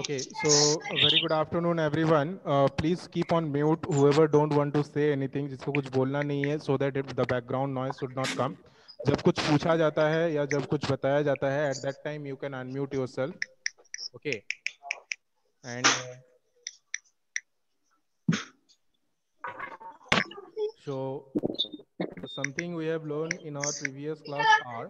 Okay, so very good afternoon, everyone. Uh, please keep on mute whoever don't want to say anything, जिसको कुछ बोलना नहीं है, so that the background noise should not come. जब कुछ पूछा जाता है या जब कुछ बताया जाता है, at that time you can unmute yourself. Okay. And uh, so something we have learned in our previous class are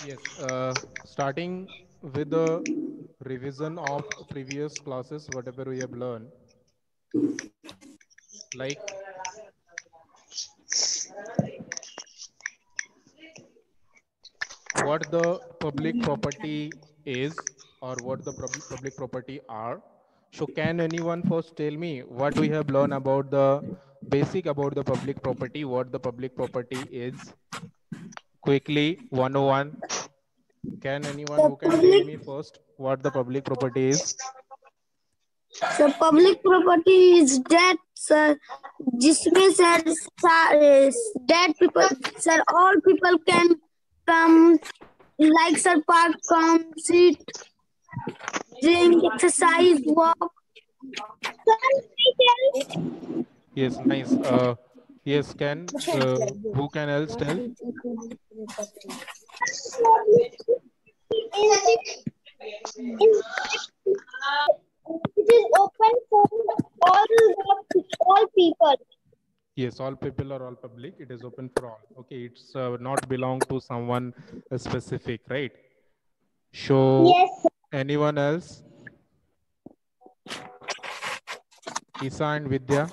Yes, uh, starting with the revision of previous classes, whatever we have learned. Like what the public property is or what the pub- public property are. So can anyone first tell me what we have learned about the basic about the public property, what the public property is? Quickly, 101. Can anyone who can tell me first what the public property is? Sir public property is that sir जिसमें sir that people sir all people can come like sir park come seat drink, exercise, walk. Yes, nice. Uh, yes, can uh, who can else tell? It is open for all all people. Yes, all people are all public. It is open for all. Okay, it's uh, not belong to someone specific, right? So yes anyone else? Isa and Vidya.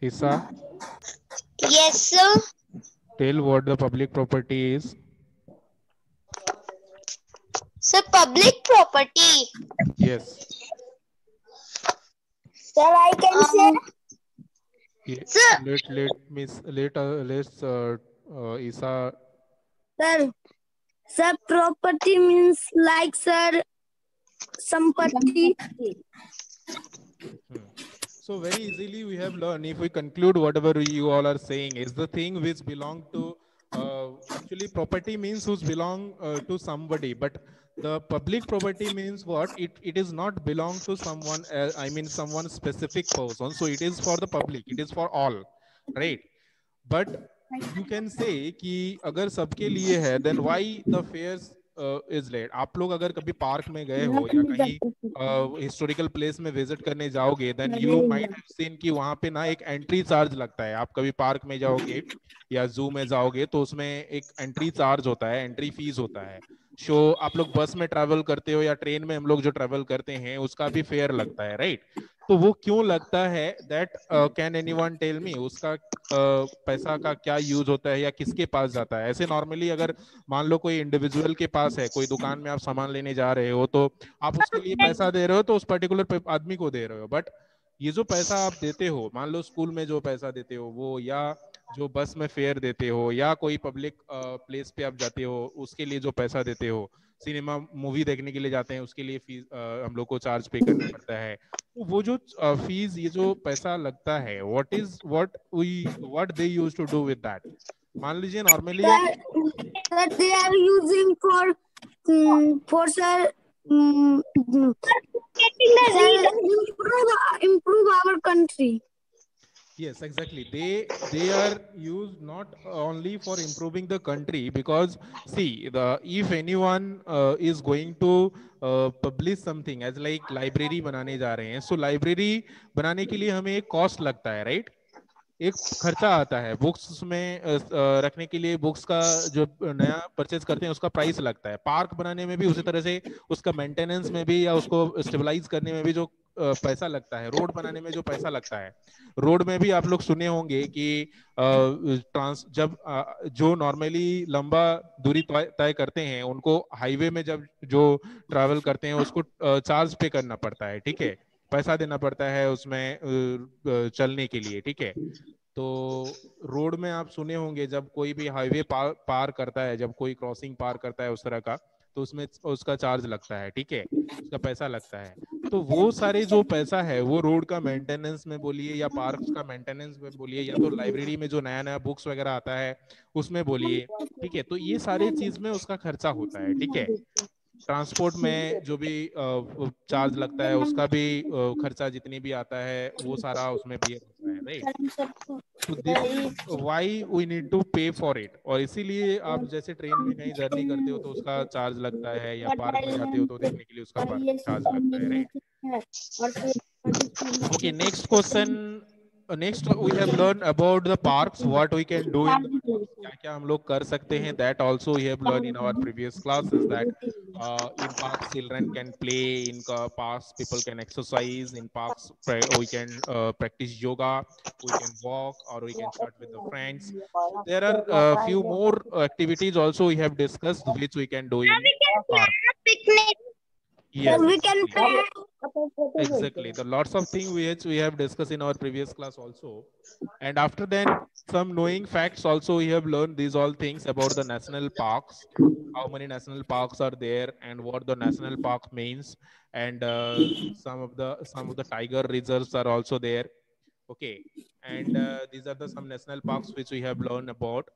Isa, yes sir tell what the public property is. sir public property Yes. sir i can say Ye- Sir. Let let miss let uh, let's uh, uh, Isa Sir, sir, property means like sir, sampatti. Hmm. So very easily we have learned if we conclude whatever you all are saying is the thing which belong to uh, actually property means who's belong uh, to somebody but the public property means what it it is not belong to someone else, I mean someone specific person so it is for the public it is for all right but you can say कि अगर सबके लिए है then why the fares is late आप लोग अगर कभी park में गए हो या कहीं हिस्टोरिकल प्लेस में विज़िट करने जाओगे then you might have seen कि वहाँ पे ना एक एंट्री चार्ज लगता है। आप कभी पार्क में जाओगे या जू में जाओगे तो उसमें एक एंट्री चार्ज होता है एंट्री फ़ीस होता है। सो आप लोग बस में ट्रैवल करते हो या ट्रेन में हम लोग जो ट्रैवल करते हैं उसका भी फेयर लगता है राइट तो वो क्यों लगता है that can anyone tell me उसका uh, पैसा का क्या यूज़ होता है या किसके पास जाता है? ऐसे नॉर्मली अगर मान लो कोई इंडिविजुअल के पास है कोई दुकान में आप सामान लेने जा रहे हो तो आप उसके लिए पैसा दे रहे हो तो उस पर्टिकुलर आदमी को दे रहे हो बट ये जो पैसा आप देते हो मान लो स्कूल में जो पैसा देते हो वो या जो बस में फेयर देते हो या कोई पब्लिक प्लेस पे आप जाते हो उसके लिए जो पैसा देते हो सिनेमा मूवी देखने के लिए जाते हैं उसके लिए फ़ीस हम लोग को चार्ज पे करना पड़ता है तो वो जो फ़ीस ये जो पैसा लगता है what is what we what they use to do with that मान लीजिए normally using for um, for sir. Um, sir, improve, improve our country. Yes exactly they they are used not only for improving the country because see the if anyone uh, is going to uh, publish something as like library बनाने जा रहे हैं so library बनाने के लिए हमें एक cost लगता है right एक खर्चा आता है बुक्स में अ, अ, रखने के लिए बुक्स का जो नया परचेज करते हैं उसका प्राइस लगता है पार्क बनाने में भी उसी तरह से उसका मेंटेनेंस में भी या उसको स्टेबलाइज करने में भी जो अ, पैसा लगता है, रोड बनाने में जो पैसा लगता है। रोड में भी आप लोग सुने होंगे कि ट्रांस, जब जो नॉर्मली लंबा दूरी तय करते हैं, उनको हाईवे में जब जो ट्रैवल करते हैं, उसको चार्ज पे करना पड़ता है, ठीक है? पैसा देना पड़ता है उसमें चलने के लिए, ठीक है? तो रोड में आप सुने होंगे, जब कोई भी हाईवे पार पार करता है, जब कोई क्रॉसिंग पार करता है उस तरह का तो उसमें उसका चार्ज लगता है ठीक है? उसका पैसा लगता है। तो वो सारे जो पैसा है वो रोड का मेंटेनेंस में बोलिए या पार्क का मेंटेनेंस में बोलिए या तो लाइब्रेरी में जो नया नया बुक्स वगैरह आता है उसमें बोलिए ठीक है? तो ये सारे चीज़ में उसका खर्चा होता है ठीक है? ट्रांसपोर्ट में जो भी चार्ज लगता है उसका भी खर्चा जितनी भी आता है वो सारा उसमें भी होता है राइट तो why we need to pay for it और इसीलिए आप जैसे ट्रेन में कहीं जर्नी करते हो तो उसका चार्ज लगता है या पार्क में जाते हो तो देखने के लिए उसका चार्ज लगता है right okay next question next we have learned about the parks what we can do in क्या हम लोग कर सकते हैं? That also have learn in our previous classes that in park children can play in park people can exercise in park we can practise yoga we can walk और we can start with the friends there are few more activities also we have discussed which we can do in picnic Yes. we can exactly. The lots of things which we have discussed in our previous class also. And after that some knowing facts also we have learned these all things about the national parks. How many national parks are there and what the national park means. And uh, some of the some of the tiger reserves are also there. Okay. And uh, these are the some national parks which we have learned about.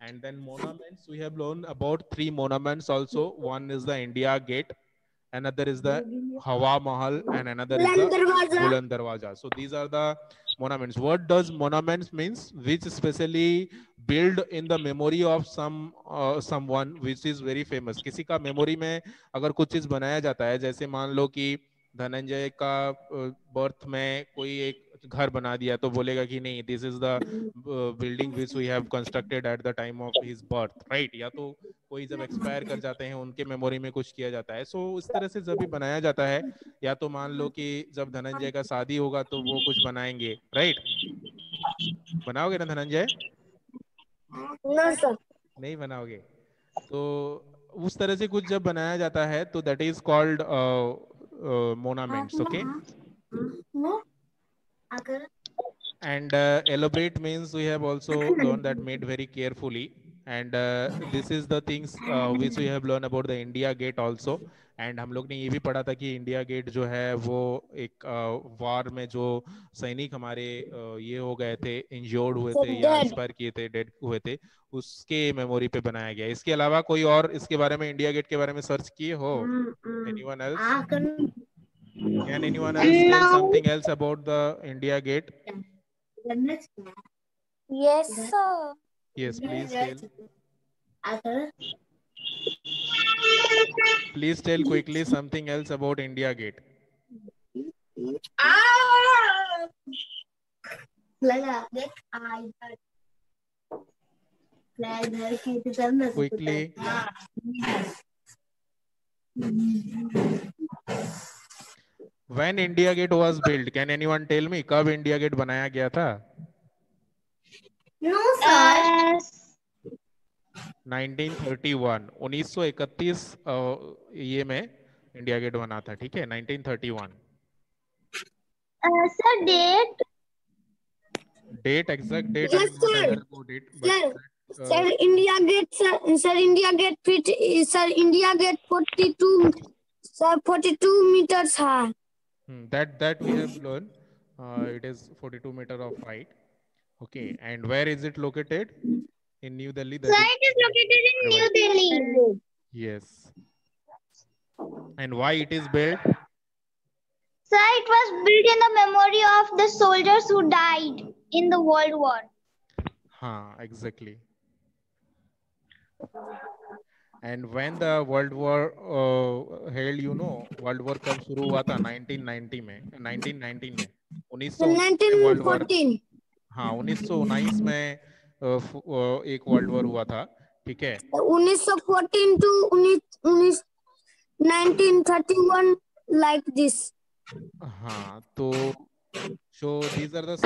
And then monuments we have learned about three monuments also. One is the india gate another is the Hawa Mahal, and another is the Bulan Darwaza. So these are the monuments. What does monuments means? Which specially build in the memory of some uh, someone which is very famous. किसी का memory में अगर कुछ चीज़ बनाया जाता है जैसे मान लो कि धनंजय का बर्थ में कोई एक घर बना दिया तो बोलेगा कि नहीं this is the building which we have constructed at the time of his birth right या तो कोई जब एक्सपायर कर जाते हैं उनके मेमोरी में कुछ किया जाता है। सो so, इस तरह से जब भी बनाया जाता है या तो मान लो कि जब धनंजय का शादी होगा तो वो कुछ बनाएँगे राइट बनाओगे ना धनंजय? नहीं बनाओगे। तो उस तरह से कुछ जब बनाया जाता है तो that is called monuments okay and uh, elaborate means we have also learned that made very carefully and uh, this is the things uh, which we have learned about the india gate also and हम लोग ने ये भी पढ़ा था कि India gate जो है वो एक वार में जो सैनिक हमारे ये हो गए थे इंजोर्ड हुए थे या एक्सपायर किए थे डेड हुए थे उसके मेमोरी पे बनाया गया इसके अलावा कोई और इसके बारे में इंडिया गेट के बारे में सर्च किए हो anyone else Can anyone else no. tell something else about the India Gate? Yes, sir. Yes, please tell. Please tell quickly something else about India Gate. Quickly. When India Gate was built, can anyone tell me कब India Gate बनाया गया था? No sir. 1931 1931 ये में India gate बना था ठीक है? 1931 sir date date exact date sir India Gate sir India Gate feet sir India Gate 42 sir 42 meters high. Hmm, that that we have learned. Uh, it is 42 meter of height. Okay, and where is it located? In New Delhi. So it is located in New Delhi. Yes. And why it is built? So it was built in the memory of the soldiers who died in the World War. Huh, exactly. And when the World War uh, held, you know, World War कब शुरू हुआ था? 1990 में 1919 में 1914 हाँ 1919 में एक world war हुआ था ठीक है? 1914 टू 1931 लाइक दिस हाँ तो so these are the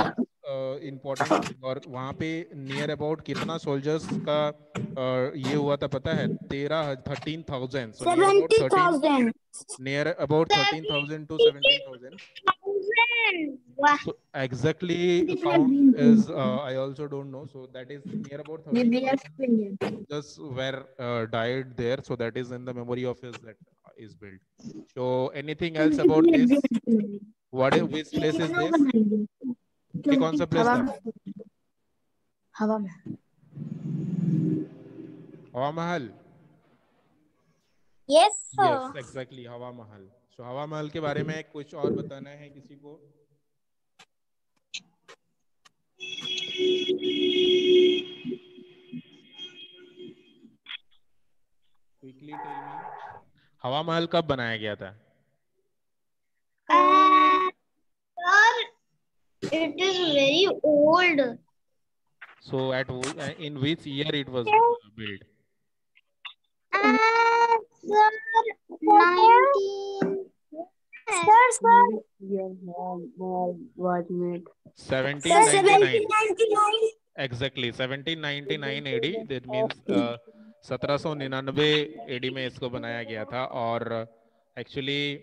important और वहाँ पे नियर अबाउट कितना सोल्जर्स का uh, ये हुआ था पता है? तेरह thirteen thousand near about thirteen thousand to seventeen exactly is I also don't know so that is near about just were died there so that is in the memory of his that is build so anything else about this what is this place is this ये कौन सा place था? हवा में हवा महल. Sir. Yes, exactly हवा महल. So हवा महल के बारे में कुछ और बताना है किसी को? Quickly tell me. हवा महल कब बनाया गया था? Uh, it is very old. So at uh, in which year it was uh, built? Uh, sir, 19. Sir, sir. was made. 1799. 1799 Exactly 1799 AD. That means uh, 1799 AD में इसको बनाया गया था और actually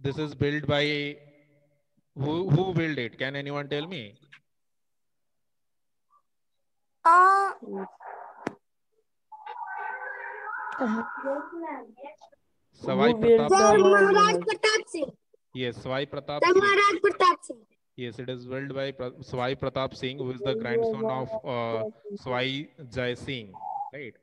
this is built by who who built it? Can anyone tell me? uh, Savai Sir, Pratap. Maharaj Pratap Singh. Yes, Savai Pratap. Sir, Singh. Maharaj Pratap Singh. Yes, it is built by Pra- Savai Pratap Singh, who is the grandson of uh, Savai Jai Singh, right?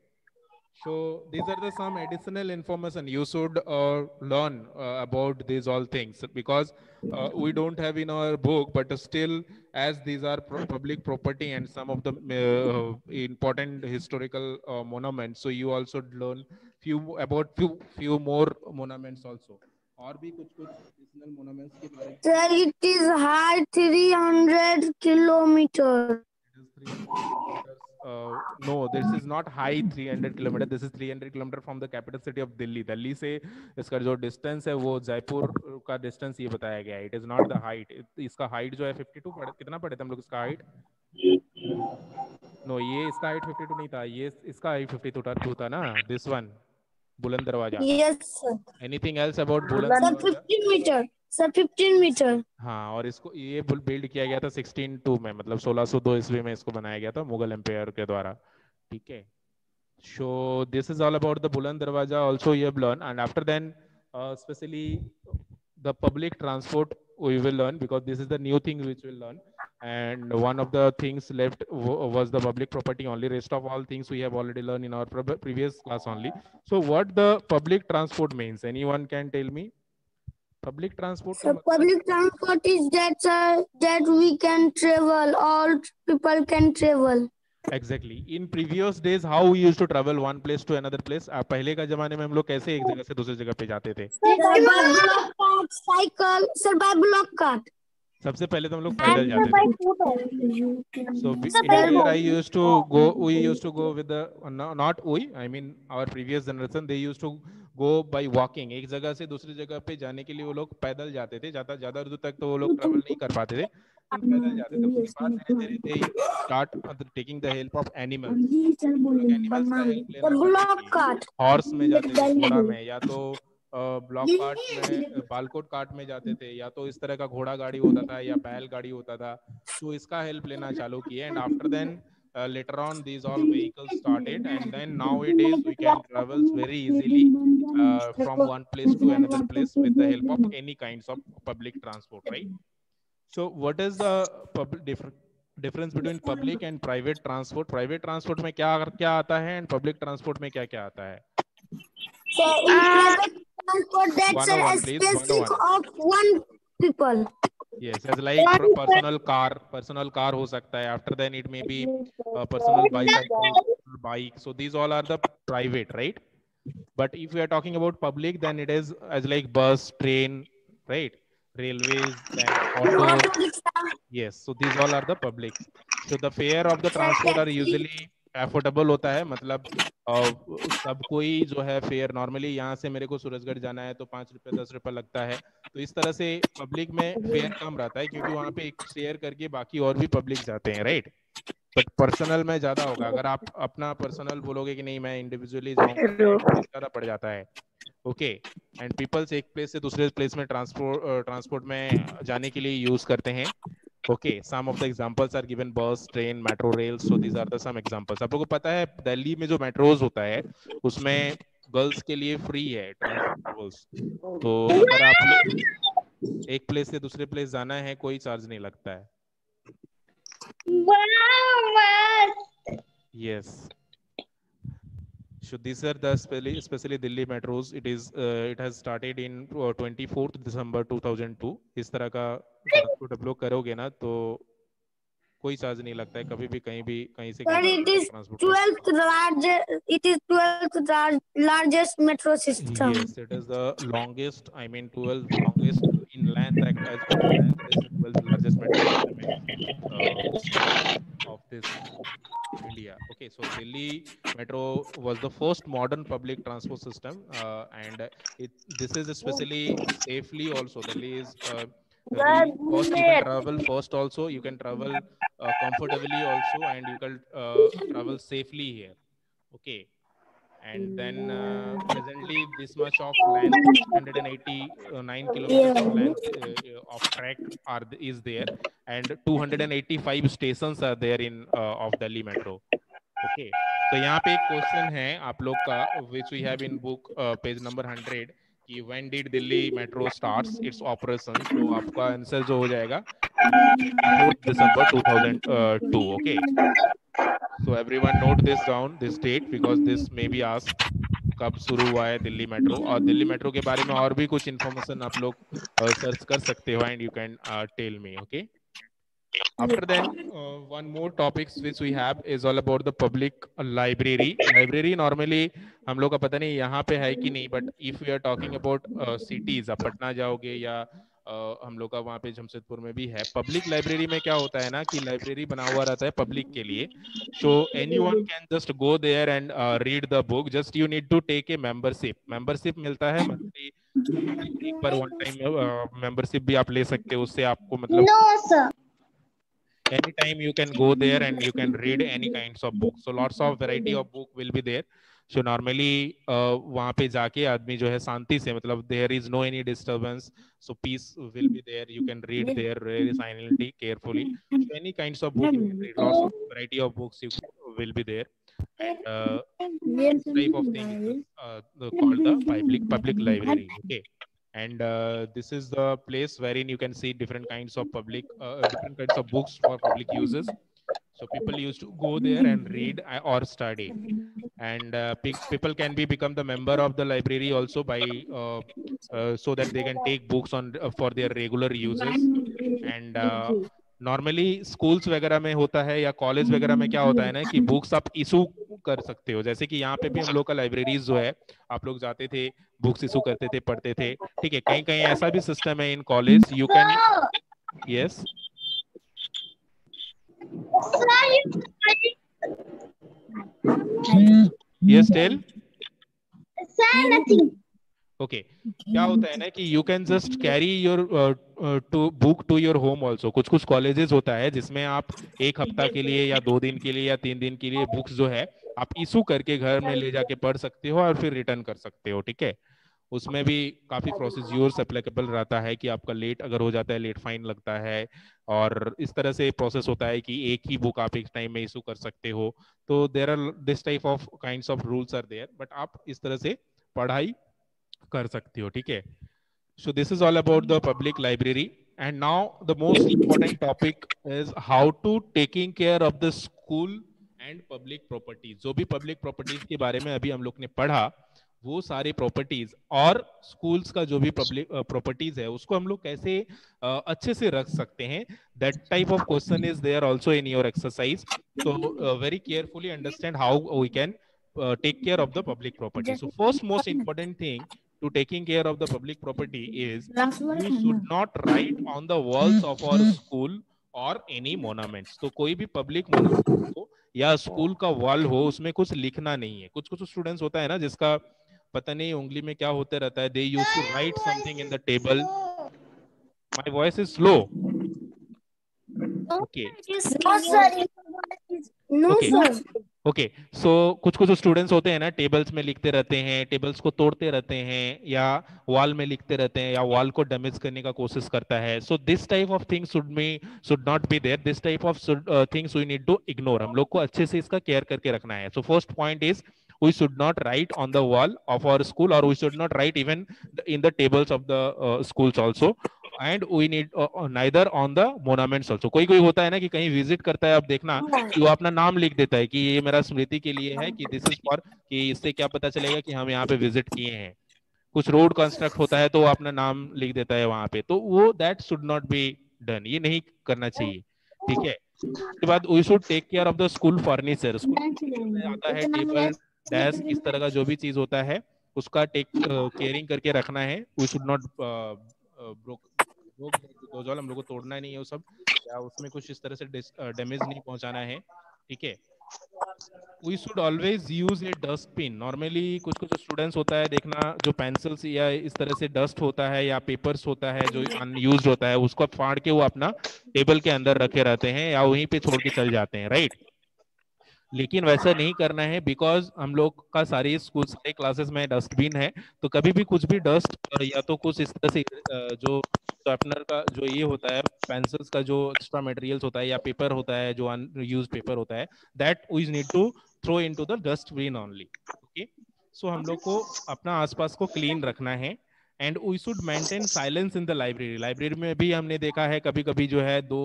So these are the some additional information you should uh, learn uh, about these all things because uh, we don't have in our book, but still, as these are pro- public property and some of the uh, important historical uh, monuments, so you also learn few about few few more monuments also. और भी कुछ कुछ additional monuments के बारे में Sir, it is high 300 kilometer. It is 300 kilometers. Uh, no, this is not high 300 kilometer. This is 300 kilometer from the capital city of Delhi. Delhi से इसका जो डिस्टेंस है वो जयपुर का डिस्टेंस ये बताया गया है. It is not the height इसका हाइट जो है 52 पढ़े कितना पढ़े थे हम लोग इसका हाइट नो ये इसका हाइट 52 नहीं था. ये इसका हाइट 52 था टू था ना? This one Buland Darwaza. Yes, sir. Anything else about Buland Sir, Darwaza 15 meter. Sir, 15 meter. हाँ और इसको ये बिल्ड किया गया था 1602 में मतलब 1602 ईस्वी में इसको बनाया गया था मुगल एम्पायर के द्वारा ठीक है so this is all about the buland darwaja also you have learned and after then uh, especially the public transport we will learn because this is the new thing which we'll and one of the things left was the public property only rest of all things we have already learned in our pre- previous class only so what the public transport means anyone can tell me public transport so मतलब- public transport is that, sir, that we can travel. All people can travel. Exactly in previous days how we used to travel one place to another place पहले का जमाने में हम लोग कैसे एक जगह से दूसरी जगह पे जाते थे Sir, by block cart, cycle. सबसे पहले तो हम लोग पैदल जाते थे। So I used to go we used to go with the not we I mean our previous generation they used to go by walking एक जगह से दूसरी जगह पे जाने के लिए वो लोग पैदल जाते थे ज़्यादा ज़्यादा दूर तक तो वो लोग ट्रैवल नहीं कर पाते थे। uh, हॉर्स में जाते थे में या तो ब्लॉक कार्ट में बालकोट कार्ट में जाते थे या तो इस तरह का घोड़ा गाड़ी होता था या बैल गाड़ी होता था तो इसका हेल्प लेना चालू किए and after then later on these all vehicle started and then now it is we can travel very easily from one place to another place with the help of any kinds of public transport right so what is the difference between public and private transport private transport में क्या क्या आता है and public transport में क्या क्या आता है? Ah. Sir, in private transport, that's specific of one people. Yes, as like one personal car, personal car ho sakta hai. After then, it may be uh, personal bicycle, bike. So these all are the private, right? But if we are talking about public, then it is as like bus, train, right? Railways, auto. Yes, so these all are the public. So the fare of the transport are usually affordable होता है मतलब सब कोई जो है fair normally यहाँ से मेरे को सूरजगढ़ जाना है तो पाँच रुपये दस रुपये लगता है। तो इस तरह से पब्लिक में फेयर कम रहता है क्योंकि वहाँ पे एक शेयर करके बाकी और भी पब्लिक जाते हैं राइट बट पर्सनल में ज़्यादा होगा। अगर आप अपना पर्सनल बोलोगे कि नहीं मैं इंडिविजुअली ज़्यादा पड़ जाता है। ओके एंड पीपल्स एक प्लेस से दूसरे प्लेस में ट्रांसपोर्ट ट्रांसपोर्ट में जाने के लिए यूज़ करते हैं। Okay some of the examples are given bus train metro rail so these are the some examples आप लोगों को पता है दिल्ली में जो मेट्रोज होता है उसमें गर्ल्स के लिए फ्री है ट्रांसपोर्ट तो अगर आप एक प्लेस से दूसरे प्लेस जाना है कोई चार्ज नहीं लगता है। Yes. So these are the especially especially delhi metros it is uh, it has started in uh, 24th december 2002 इस तरह का लोग करोगे ना तो कोई चार्ज नहीं लगता है कभी भी कहीं भी कहीं से Sir, कहीं it is transport कर सकते 12th largest, it is 12th lar- largest metro हो. system. yes it is the longest i mean 12th longest in land like as per land, it is the 12th largest metro system in, uh, of this India. Okay, so Delhi Metro was the first modern public transport system, uh, and it this is especially safely also. Delhi is uh, very first you can travel first also. You can travel uh, comfortably also, and you can uh, travel safely here. Okay. And then uh, presently this much of land, 189 kilometers of land uh, of track are is there, and 285 stations are there in uh, of Delhi Metro. Okay. तो यहाँ पे एक question है आप लोग का which we have in book page number 100 कि when did Delhi metro starts its operation तो आपका आंसर जो हो जाएगा 4th दिसंबर 2002 okay so everyone note this down this date because this may be कब शुरू हुआ है दिल्ली मेट्रो। और दिल्ली मेट्रो के बारे में और भी कुछ इन्फॉर्मेशन आप लोग सर्च कर सकते हो and you can tell me okay after that uh, one more topics which we have is all about the public library library हम लोग का पता नहीं यहाँ पे है कि नहीं but if we are talking about cities आप पटना जाओगे या हम लोग का वहाँ पे जमशेदपुर में भी है। पब्लिक लाइब्रेरी में क्या होता है ना कि लाइब्रेरी बना हुआ रहता है पब्लिक के लिए। So anyone can just go there and read the book just you need to take a membership membership मिलता है मंथली एक बार वन टाइम मेंबरशिप भी आप ले सकते हो। उससे आपको मतलब No, anytime you can go there and you can read any kinds of books. So lots of variety of book will be there. So normally वहाँ पे जाके आदमी जो है शांति से मतलब there is no any disturbance so peace will be there you can read there very silently carefully any kinds of book you can read lots of variety of books you will be there type of thing called the public public library okay And uh, this is the place wherein you can see different kinds of public, uh, different kinds of books for public. So people used to go there and read uh, or study and uh, pe- people can be become the member of the library also by uh, uh, so that they can take books on uh, for their regular uses and uh, normally schools वगैरह में होता है या college वगैरह में क्या होता है ना कि बुक्स आप इशू कर सकते हो जैसे कि यहाँ पे भी हम लोग का लाइब्रेरीज जो है आप लोग जाते थे बुक्स इशू करते थे पढ़ते थे ठीक है कहीं कहीं ऐसा भी सिस्टम है in college you can yes you yes tell Sir, nothing. Okay क्या होता है ना कि you can just carry your two book to your home also कुछ कुछ कॉलेजेस होता है जिसमें आप एक हफ़्ता के लिए या दो दिन के लिए या तीन दिन के लिए बुक्स जो है आप इशू करके घर में ले जाके पढ़ सकते हो और फिर रिटर्न कर सकते हो ठीक है? उसमें भी काफ़ी प्रोसीज्योर्स एप्लीकेबल रहता है कि आपका लेट अगर हो जाता है लेट फाइन लगता है और इस तरह से प्रोसेस होता है कि एक ही बुक आप एक टाइम में इशू कर सकते हो। तो there are this type of kind of rules are there but आप इस तरह से पढ़ाई कर सकते हो, ठीक है? So this is all about the public library and now the most important topic is how to taking care of the school and public properties जो भी public properties के बारे में अभी हम लोग ने पढ़ा वो सारे प्रॉपर्टीज़ और स्कूल्स का जो भी पब्लिक प्रॉपर्टीज़ है उसको हम लोग कैसे uh, अच्छे से रख सकते हैं? That type of question is there also in your exercise so very carefully understand how we can take care of the public property so first most important thing to taking care of the public property is we should not write on the walls of our school or any monuments. तो कोई भी public monument हो या school का wall हो उसमें कुछ लिखना नहीं है। कुछ कुछ स्टूडेंट्स होता है ना जिसका पता नहीं उंगली में क्या होते रहता है they use to write something in the table my voice is slow okay No, sir. Okay. Okay so कुछ कुछ स्टूडेंट्स होते हैं ना टेबल्स में लिखते रहते हैं टेबल्स को तोड़ते रहते हैं या वॉल में लिखते रहते हैं या वॉल को डैमेज करने का कोशिश करता है। So this type of things should me should not be there this type of things we need to ignore हम लोग को अच्छे से इसका केयर करके रखना है। So first point is we should not write on the wall of our school or we should not write even in the tables of the uh, schools also. And we need neither on the monuments also कोई कोई होता है ना कि कहीं visit करता है आप देखना कि वो अपना नाम लिख देता है कि ये मेरा स्मृति के लिए है कि दिस इज़ फॉर कि इससे क्या पता चलेगा कि हम यहाँ पे विज़िट किए हैं। कुछ रोड कंस्ट्रक्ट होता है तो वो अपना नाम लिख देता है वहाँ पे। तो वो that should not be done ये नहीं करना चाहिए ठीक है? उसके बाद we should take care of the school furniture school आता है टेबल डेस्क इस तरह का जो भी चीज़ होता है, उसका टेक केयरिंग करके रखना है। वी शुड नॉट ब्रोक हम लोग को तोड़ना नहीं है वो सब। या उसमें कुछ इस तरह से डैमेज नहीं पहुंचाना है। ठीक है? We should always use a dustbin normally कुछ कुछ स्टूडेंट्स होता है देखना, जो पेंसिल्स या इस तरह से डस्ट होता है या पेपर्स होता है, जो अनयूज होता है, उसको फाड़ के वो अपना टेबल के अंदर रखे रहते हैं या वहीं पे छोड़ के चल जाते हैं राइट लेकिन वैसा नहीं करना है बिकॉज़ हम लोग का सारे स्कूल सारे क्लासेस में डस्टबिन है तो कभी भी कुछ भी डस्ट या तो कुछ इस तरह से जो शार्पनर का, जो ये होता है पेंसिल्स का जो एक्स्ट्रा मटेरियल्स होता है या पेपर होता है, जो अनयूज पेपर होता है that we need to throw into the dustbin only okay so हम लोग को अपना आसपास को क्लीन रखना है। And we should maintain silence in the library library में भी हमने देखा है कभी कभी जो है दो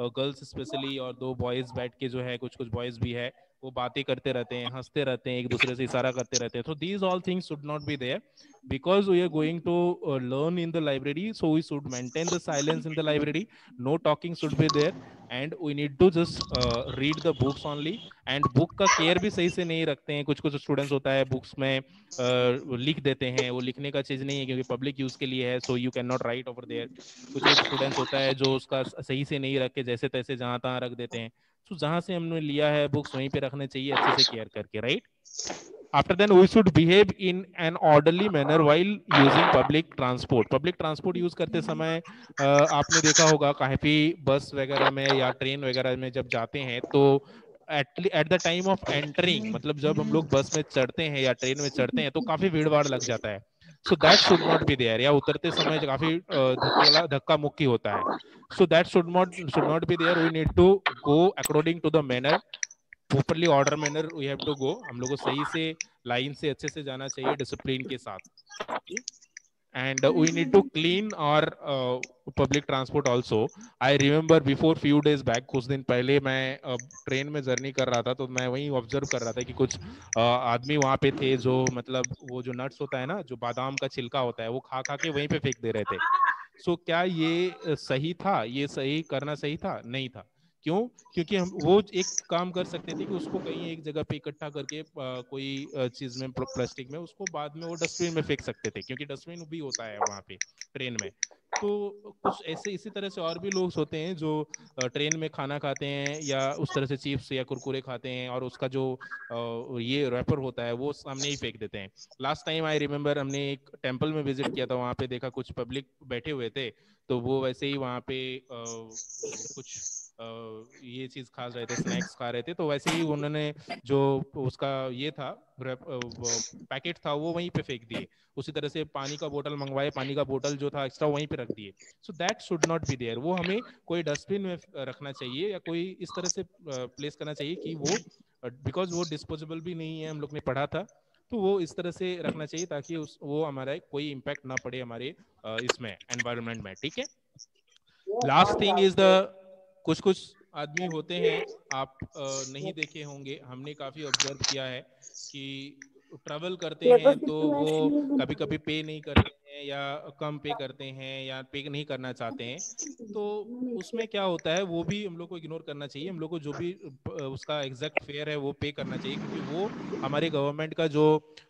गर्ल्स स्पेशली और दो बॉयज़ बैठ के जो है कुछ कुछ बॉयज़ भी है। वो बातें करते रहते हैं हँसते रहते हैं एक दूसरे से इशारा करते रहते हैं। तो these all things should not be there because we are going to learn in the library so we should maintain the silence in the library no talking should be there and we need to just read the books only and book का care भी सही से नहीं रखते हैं। कुछ कुछ students होता है बुक्स में uh, लिख देते हैं। वो लिखने का चीज़ नहीं है क्योंकि पब्लिक यूज़ के लिए है so you can not write over there कुछ स्टूडेंट्स होता है जो उसका सही से नहीं रख के जैसे तैसे जहाँ तहां रख देते हैं। तो जहाँ से हमने लिया है बुक्स, वहीं पे रखने चाहिए, अच्छे से केयर करके right after then we should behave in an orderly manner while using public transport public transport use करते समय आपने देखा होगा काफ़ी बस वगैरह में या ट्रेन वगैरह में जब जाते हैं तो at at the time of entering मतलब जब हम लोग बस में चढ़ते हैं या ट्रेन में चढ़ते हैं तो काफ़ी भीड़ भाड़ लग जाता है। So that should not be there या उतरते समय काफ़ी धक्का धक्का मुक्की होता है। So that should not should not be there we need to go according to the manner properly order manner we have to go हम लोग को सही से लाइन से, अच्छे से जाना चाहिए डिसिप्लिन के साथ। And uh, we need to clean our uh, public transport also. I remember before few days back कुछ दिन पहले मैं ट्रेन uh, में जर्नी कर रहा था तो मैं वही ऑब्ज़र्व कर रहा था कि कुछ uh, आदमी वहाँ पे थे जो मतलब वो जो नट्स होता है ना जो बादाम का छिलका होता है वो खा खा के वहीं पे फेंक दे रहे थे। सो so, क्या ये uh, सही था? ये सही करना सही था? नहीं था। क्यों? क्योंकि हम वो एक काम कर सकते थे कि उसको कहीं एक जगह पे इकट्ठा करके आ, कोई चीज़ में प्लास्टिक में उसको बाद में वो डस्टबिन में फेंक सकते थे क्योंकि डस्टबिन भी होता है वहाँ पे ट्रेन में। तो कुछ ऐसे इसी तरह से और भी लोग होते हैं जो ट्रेन में खाना खाते हैं या उस तरह से चिप्स या कुरकुरे खाते हैं और उसका जो ये रैपर होता है वो सामने ही फेंक देते हैं। लास्ट टाइम आई रिमेम्बर हमने एक टेंपल में विज़िट किया था वहाँ पे देखा कुछ पब्लिक बैठे हुए थे तो वो वैसे ही वहाँ पे कुछ ये चीज़ खा रहे थे, स्नैक्स खा रहे थे तो वैसे ही उन्होंने जो उसका ये था पैकेट था, वो वहीं पे फेंक दिए। उसी तरह से पानी का बोतल मंगवाए, पानी का बोतल जो था एक्स्ट्रा वहीं पे रख दिए। So that should not be there वो हमें कोई डस्टबिन में रखना चाहिए या कोई इस तरह से प्लेस करना चाहिए कि वो बिकॉज़ वो डिस्पोजेबल भी नहीं है, हम लोग ने पढ़ा था तो वो इस तरह से रखना चाहिए ताकि उस, वो हमारा कोई इम्पैक्ट ना पड़े हमारे इसमें एनवायरमेंट में, ठीक है? लास्ट थिंग इज़ द कुछ कुछ आदमी होते हैं आप नहीं देखे होंगे। हमने काफ़ी ऑब्ज़र्व किया है कि ट्रेवल करते हैं तो वो कभी कभी पे नहीं करते। हैं या कम पे करते हैं या पे नहीं करना चाहते हैं तो उसमें क्या होता है, वो भी हम लोग को इग्नोर करना चाहिए। हम लोग को जो भी उसका एग्जैक्ट फेयर है, वो पे करना चाहिए, क्योंकि वो हमारे गवर्नमेंट का जो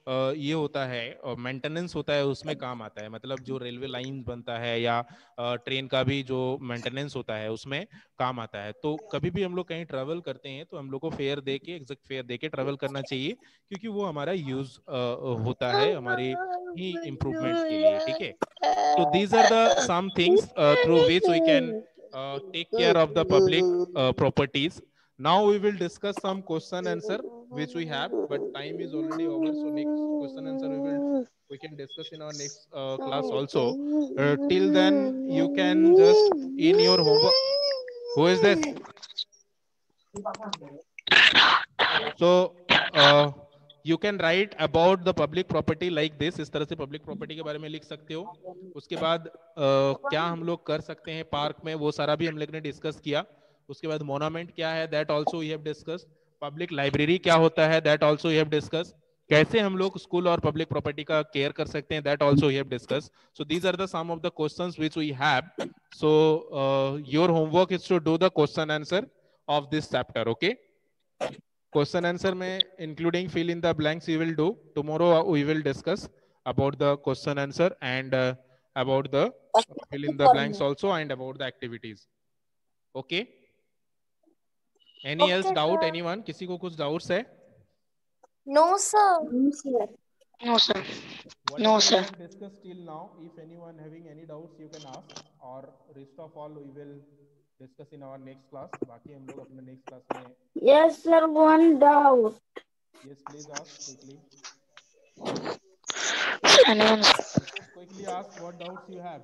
ये होता है मेंटेनेंस होता है, उसमें काम आता है। मतलब जो रेलवे लाइन बनता है या ट्रेन का भी जो मेंटेनेंस होता है, उसमें काम आता है। तो कभी भी हम लोग कहीं ट्रेवल करते हैं तो हम लोग को फेयर दे के एग्जैक्ट फेयर दे के ट्रेवल करना चाहिए, क्योंकि वो हमारा यूज़ होता है, हमारे ही इम्प्रूवमेंट के लिए। okay. So these are the some things uh, through which we can uh, take care of the public uh, properties. Now we will discuss some question answer which we have but time is already over. So next question answer we will we can discuss in our next uh, class also. Uh, till then you can just in your homework who is this? So uh, uh, can write about the public property like this. इस तरह से public property के बारे में लिख सकते हो। उसके बाद uh, क्या हम लोग कर सकते हैं पार्क में? वो सारा भी हम लोग ने डिस्कस किया। उसके बाद मोनामेंट क्या है? That also you have discuss public library क्या होता है? That also you have discuss कैसे हम लोग स्कूल और पब्लिक प्रॉपर्टी का केयर कर सकते हैं? That also you have discuss so these are the some of the questions which we have so your homework is to do the question answer of this chapter okay question answer may including fill in the blanks you will do tomorrow uh, we will discuss about the question answer and uh, about the fill in the blanks also and about the activities okay any Okay, else doubt sir. anyone किसी को कुछ doubts है No, sir. No, sir. No, sir. have discussed till now if anyone having any doubts you can ask or rest of all we will discuss in our next class बाकी हम लोग अपने next class में Yes, sir. One doubt. yes please ask quickly Anyone? Quickly ask what doubts you have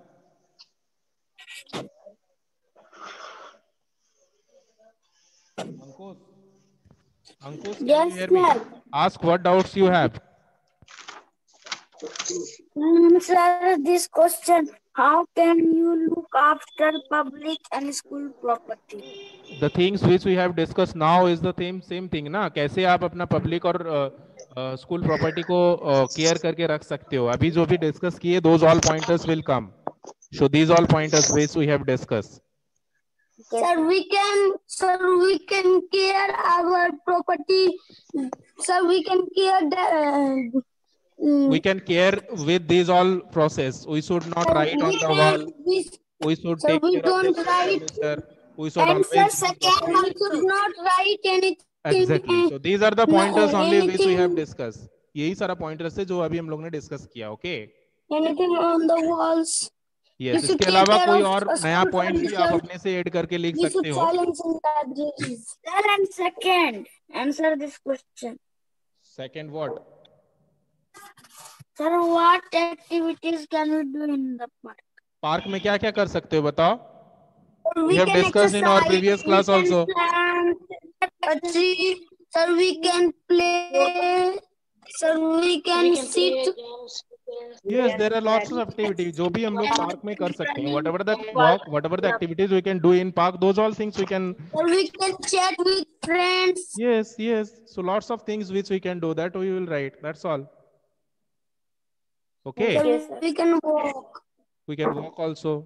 Ankush Ankush Yes, hear me sir. ask what doubts you have Answer this question. How can you look after public and school property? the things which we have discussed now is the same same thing ना कैसे आप अपना public और school property को care करके रख सकते हो अभी जो भी डिस्कस किए those all pointers will come so these all pointers which we have discussed Sir, we can, sir, we can care our property. Sir, we can care the. Uh, mm, we can care with these all process we should not write on the wall we- we should Sir, take we care don't this write- Sir, we should And sir, second, we should not write anything. exactly so these are the pointers no, only which we have discussed यही सारा pointers है जो अभी हम लोग ने discuss किया okay Anything on the walls. Yes इसके अलावा कोई और नया पॉइंट भी आप अपने से ऐड करके लिख सकते हो and second, answer this question. Second what park में क्या क्या कर सकते हो बताओ? We have discuss class also sir activities जो भी हम लोग पार्क में कर सकते हैं whatever the walk whatever the activities we can do in park those lots of things which we can do that we will write that's all Okay. Yes, we can walk. We can walk also.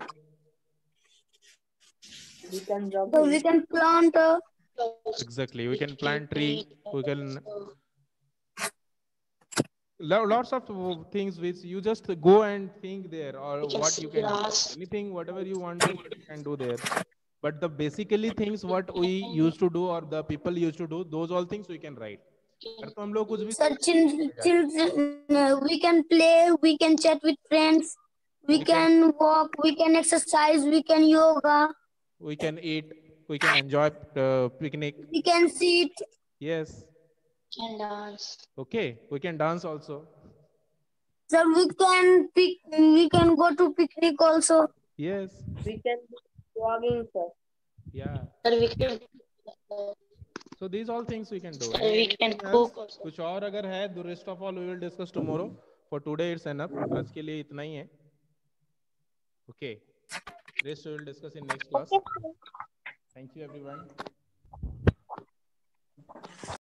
We can jump. So we can plant a... Exactly. We can plant tree. We can lots of things which you just go and think there or what you can do. anything whatever you want to you can do there but the basically things what we used to do or the people used to do those all things we can write तो हम लोग कुछ भी Sir, children, children uh, we can play. We can chat with friends. We We can walk. We can exercise. We can yoga. we can eat we can enjoy the picnic We can sit. yes Can dance. okay we can dance also Sir, we can pick. We can go to picnic also. yes We can jogging, sir. yeah Sir, we can. so these all things we can do so we can cook also. kuch aur agar hai the rest of all we will discuss tomorrow for today it's enough aaj ke liye itna hi hai okay rest we will discuss in next class thank you everyone